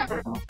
Ha ha ha.